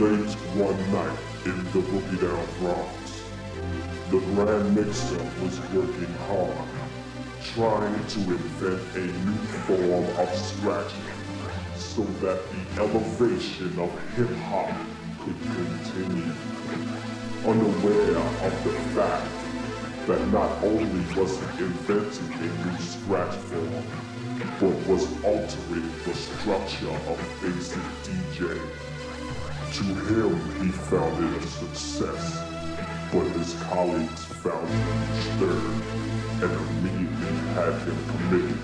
Late one night in the Boogie Down Bronx, the Grand Mixer was working hard, trying to invent a new form of scratching so that the elevation of hip hop could continue. Unaware of the fact that not only was he inventing a new scratch form, but was altering the structure of basic DJ. To him, he found it a success, but his colleagues found him disturbed and immediately had him committed.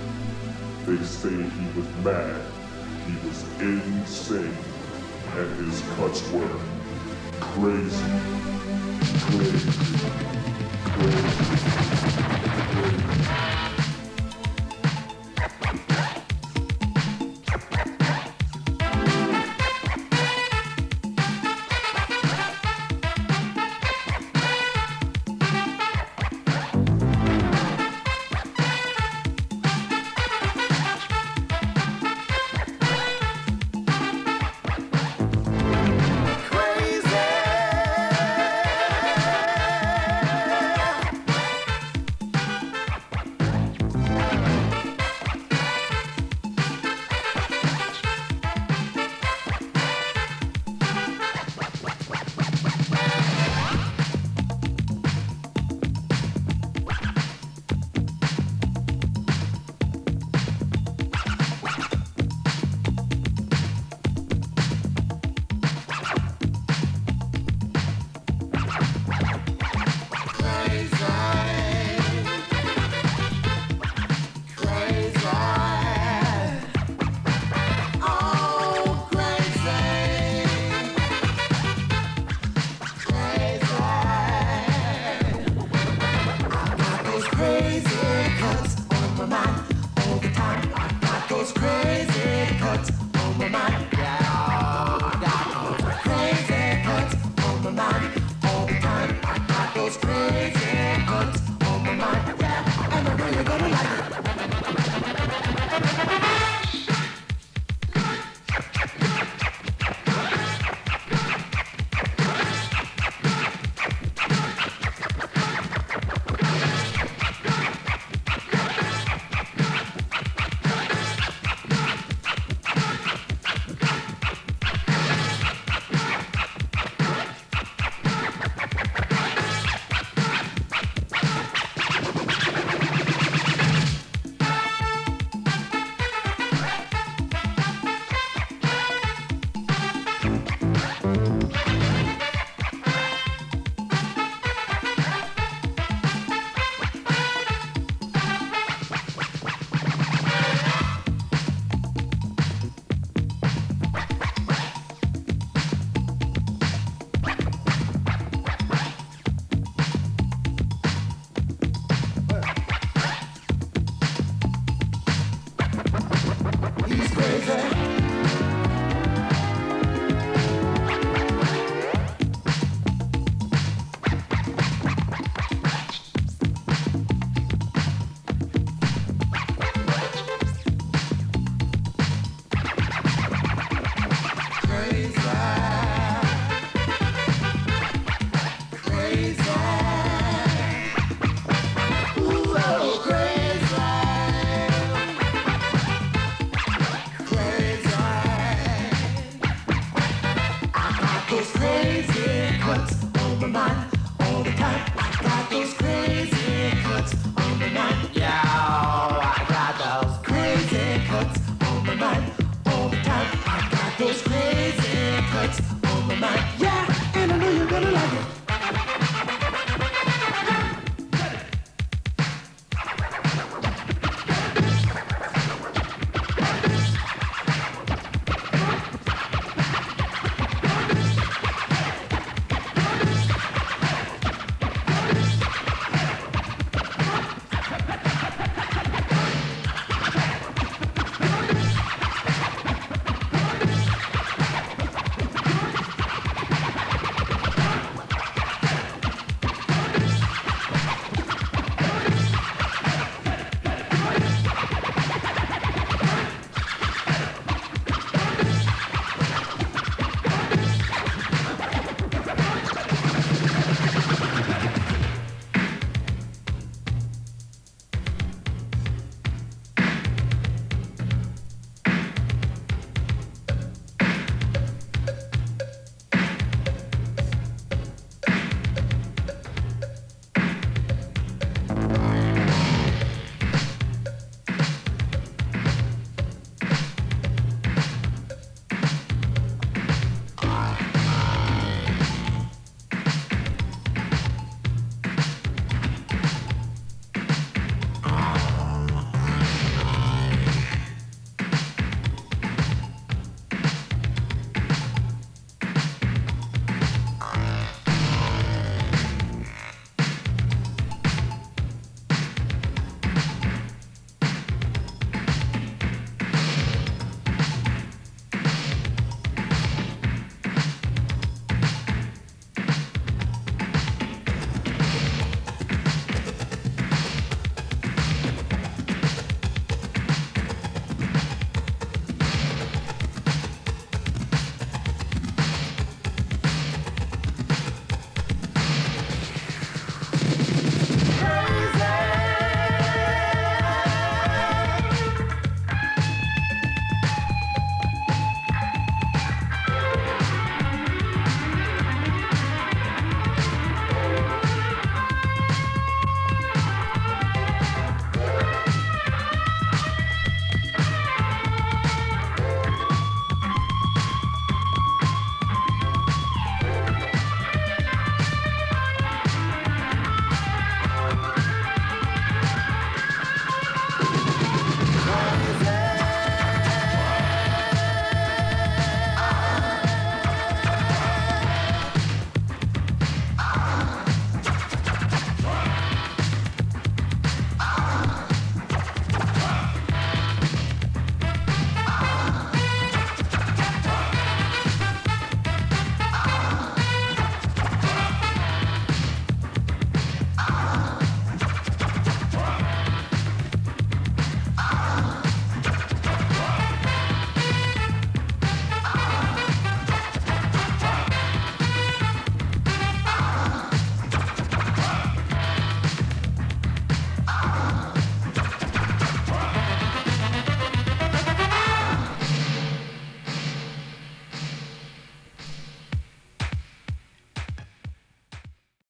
They say he was mad, he was insane, and his cuts were crazy, crazy, crazy, crazy. Crazy.